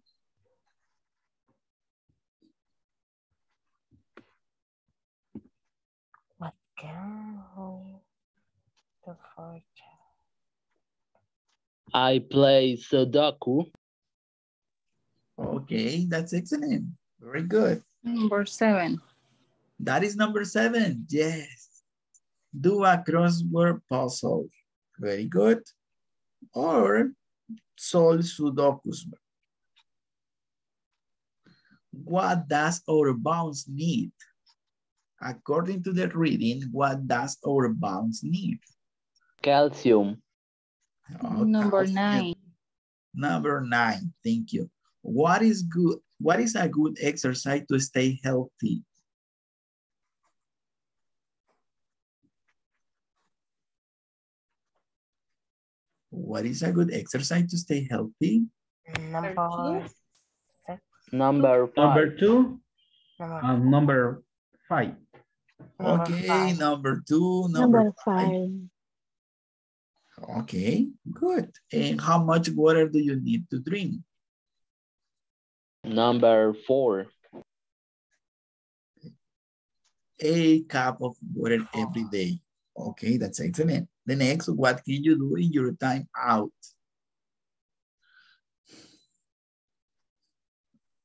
Speaker 12: What can we do for
Speaker 5: I play Sudoku.
Speaker 1: Okay, that's excellent. Very good.
Speaker 13: Number seven.
Speaker 1: That is number seven. Yes. Do a crossword puzzle. Very good. Or solve Sudokus. What does our bounce need? According to the reading, what does our bounce need?
Speaker 5: Calcium.
Speaker 13: Number nine.
Speaker 1: Number nine, thank you. What is good? What is a good exercise to stay healthy? What is a good exercise to stay healthy?
Speaker 12: Number uh,
Speaker 5: Number five.
Speaker 9: Number two
Speaker 12: number,
Speaker 9: and number five.
Speaker 1: Okay, number two, number,
Speaker 6: Number
Speaker 1: five.
Speaker 6: five.
Speaker 1: Okay, good. And how much water do you need to drink?
Speaker 5: Number four.
Speaker 1: A cup of water every day. Okay, that's excellent. The next, what can you do in your time out?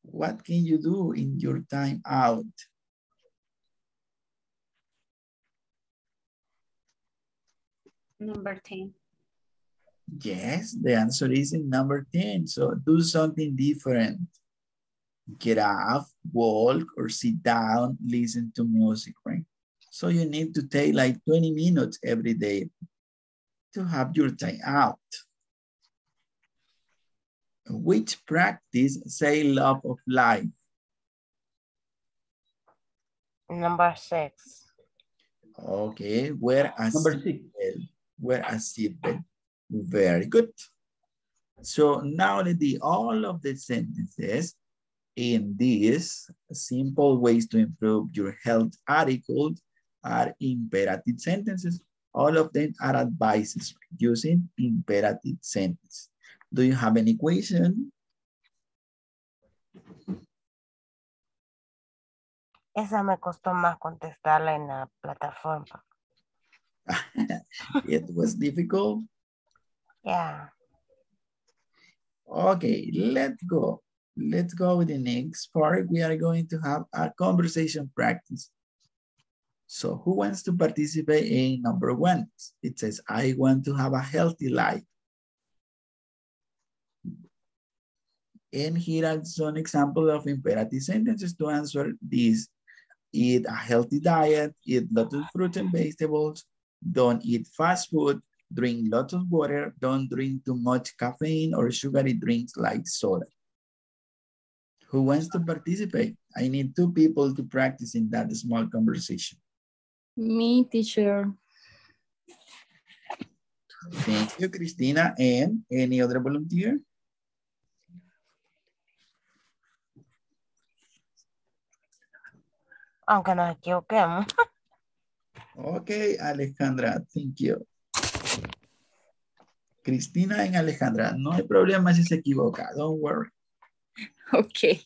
Speaker 1: What can you do in your time out?
Speaker 4: Number 10.
Speaker 1: Yes, the answer is in number 10. So do something different. Get up, walk, or sit down, listen to music, right? So you need to take like 20 minutes every day to have your time out. Which practice say love of life?
Speaker 12: Number six.
Speaker 1: Okay, wear a
Speaker 9: Number six.
Speaker 1: seatbelt. Wear a seatbelt. Very good. So now let the all of the sentences in these simple ways to improve your health articles are imperative sentences. All of them are advices using imperative sentence. Do you have any question?
Speaker 12: Esa me costó más contestarla en la plataforma.
Speaker 1: it was difficult.
Speaker 12: Yeah.
Speaker 1: Okay, let's go. Let's go with the next part. We are going to have a conversation practice. So who wants to participate in number one? It says, I want to have a healthy life. And here are some examples of imperative sentences to answer this. Eat a healthy diet, eat lots of fruits and vegetables, don't eat fast food, drink lots of water, don't drink too much caffeine or sugary drinks like soda. Who wants to participate? I need two people to practice in that small conversation.
Speaker 13: Me, teacher.
Speaker 1: Thank you, Christina. And any other volunteer?
Speaker 12: Aunque nos equivoquemos.
Speaker 1: Okay, Alejandra, thank you. Cristina and Alejandra, no hay problema si se equivoca, don't worry.
Speaker 13: Ok.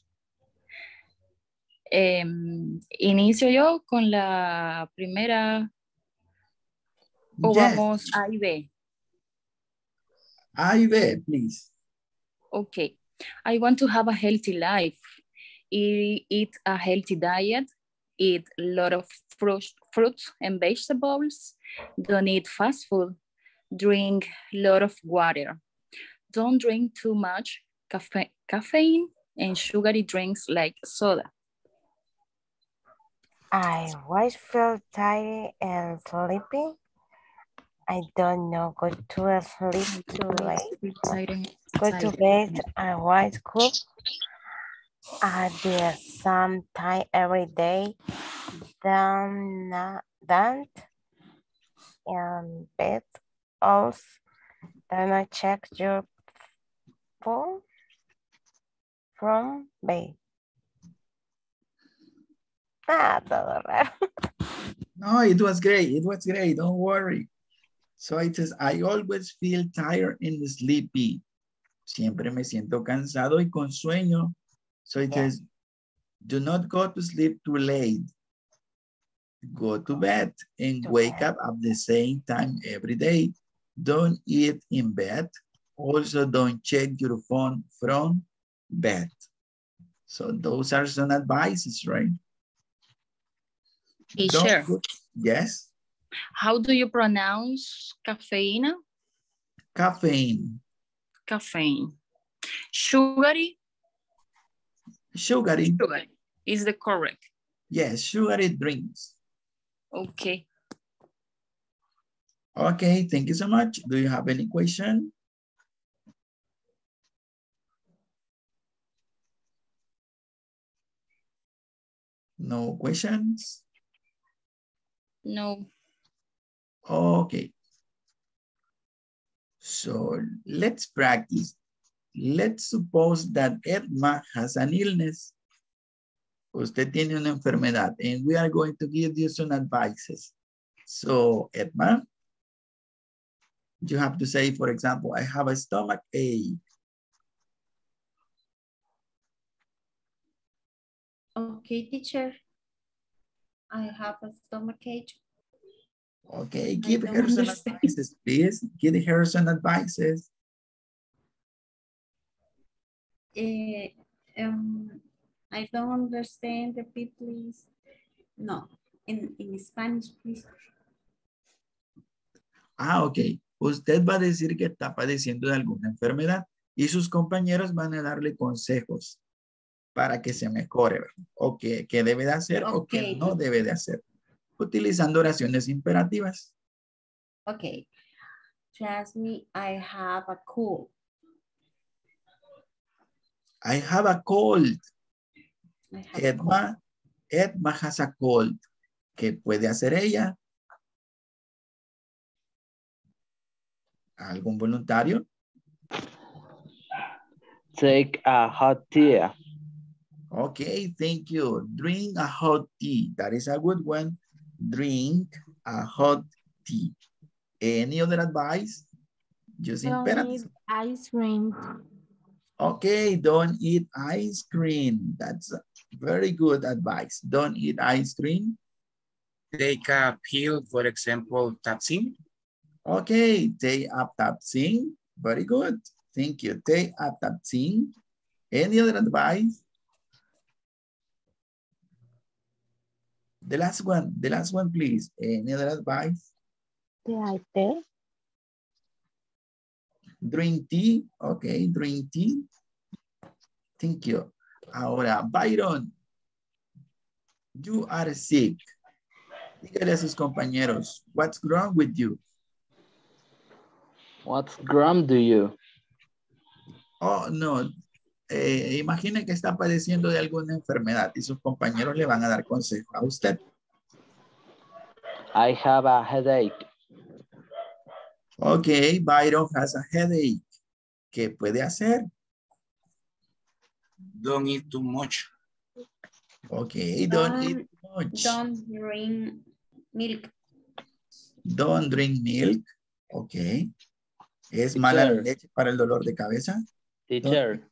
Speaker 13: Em, inicio yo con la primera o
Speaker 1: Yes.
Speaker 13: vamos A y B.
Speaker 1: A y B, please.
Speaker 13: Okay. I want to have a healthy life. Eat, eat a healthy diet. Eat a lot of fruits, fruits and vegetables. Don't eat fast food. Drink a lot of water. Don't drink too much caffe, caffeine and sugary drinks like soda.
Speaker 12: I always feel tired and sleepy. I don't know, go to sleep oh too late. Go to bed and watch cook. I do some time every day. Then, uh, then, and bed also. Then I checked your phone from Bay. Ah, todo raro.
Speaker 1: No, it was great. It was great. Don't worry. So it says, I always feel tired and sleepy. Siempre me siento cansado y con sueño. So it says, do not go to sleep too late. Go to bed and wake up at the same time every day. Don't eat in bed. Also, don't check your phone from bed. So those are some advices, right?
Speaker 13: Teacher,
Speaker 1: go- Yes,
Speaker 13: how do you pronounce caffeine?
Speaker 1: caffeine,
Speaker 13: Caffeine. Sugary?
Speaker 1: sugary.
Speaker 13: Sugar is the correct.
Speaker 1: Yes, sugary drinks.
Speaker 13: Okay.
Speaker 1: Okay, thank you so much. Do you have any question? No questions?
Speaker 13: No.
Speaker 1: Okay. So let's practice. Let's suppose that Edma has an illness. Usted tiene una enfermedad and we are going to give you some advices. So Edma, you have to say, for example, I have a stomach ache.
Speaker 4: Okay, teacher. I have a stomach ache.
Speaker 1: Okay, give her some advices, please. Give her some advices.
Speaker 4: Eh, um, I don't understand. the Repeat, please. No, in, in Spanish, please.
Speaker 1: Ah, ok. Usted va a decir que está padeciendo de alguna enfermedad y sus compañeros van a darle consejos para que se mejore, o que, que debe de hacer o que
Speaker 4: Ok.
Speaker 1: no debe de hacer, utilizando oraciones imperativas.
Speaker 4: Okay. Trust me, I have a cold.
Speaker 1: I have a cold.
Speaker 4: I have a cold.
Speaker 1: Edma, Edma has a cold. ¿Qué puede hacer ella? ¿Algún voluntario?
Speaker 5: Take a hot tea.
Speaker 1: Okay, thank you. Drink a hot tea. That is a good one. Drink a hot tea. Any other advice? Just
Speaker 7: Don't
Speaker 1: imperative.
Speaker 7: eat ice cream.
Speaker 1: Okay, don't eat ice cream. That's a very good advice. Don't eat ice cream.
Speaker 2: Take a pill, for example, Tapsin.
Speaker 1: Okay, take up Tapsin. Very good. Thank you. Take up Tapsin. Any other advice? The last one, the last one, please. Any other advice?
Speaker 6: Te té.
Speaker 1: Drink tea. Okay, drink tea. Thank you. Ahora, Byron, you are sick. Dígale a sus compañeros, what's wrong with you?
Speaker 5: What gram do you?
Speaker 1: Oh, no. Eh, imagine que está padeciendo de alguna enfermedad y sus compañeros le van a dar consejo a usted.
Speaker 5: I have a headache.
Speaker 1: Okay, Byron has a headache. ¿Qué puede hacer?
Speaker 2: Don't eat too much.
Speaker 1: Okay, don't eat
Speaker 4: Don't,
Speaker 1: much.
Speaker 4: don't drink milk.
Speaker 1: Don't drink milk. Okay. ¿Es mala la leche para el dolor de cabeza?
Speaker 5: Teacher.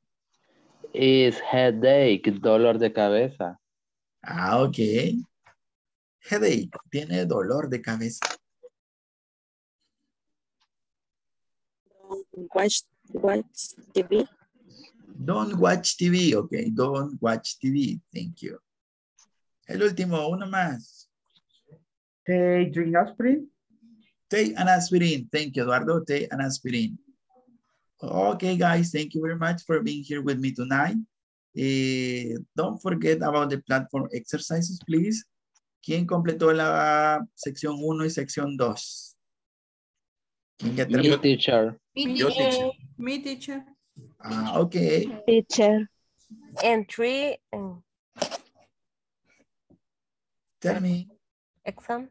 Speaker 5: Is headache, dolor de cabeza.
Speaker 1: Ah, ok. Headache, tiene dolor de cabeza.
Speaker 11: Watch, watch TV.
Speaker 1: Don't watch TV, ok. Don't watch TV. Thank you. El último, uno más.
Speaker 9: Take drink aspirin.
Speaker 1: Take an aspirin. Thank you, Eduardo. Take an aspirin. Okay, guys, thank you very much for being here with me tonight. Eh, don't forget about the platform exercises, please. ¿Quién completó la sección 1 y sección 2? ¿Quién ya
Speaker 5: Me,
Speaker 1: terminó?
Speaker 5: teacher.
Speaker 2: Yo, teacher.
Speaker 14: Me, teacher.
Speaker 1: Ah, okay.
Speaker 6: Teacher.
Speaker 12: And three um,
Speaker 1: Tell me.
Speaker 12: exam.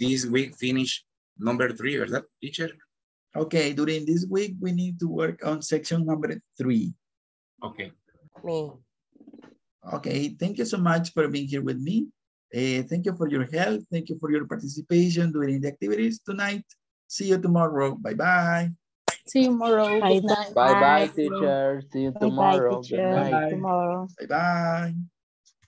Speaker 2: This week finish number three, ¿verdad, teacher?
Speaker 1: Okay, during this week, we need to work on section number three.
Speaker 2: Okay.
Speaker 12: Me.
Speaker 1: Okay, thank you so much for being here with me. Eh, thank you for your help. Thank you for your participation during the activities tonight. See you tomorrow. Bye-bye.
Speaker 13: See you tomorrow.
Speaker 6: Bye
Speaker 13: Good night.
Speaker 5: Bye bye,
Speaker 6: Bye.
Speaker 5: teacher. See you
Speaker 6: Bye bye,
Speaker 5: tomorrow. Good
Speaker 6: teacher. Tomorrow.
Speaker 1: Bye-bye.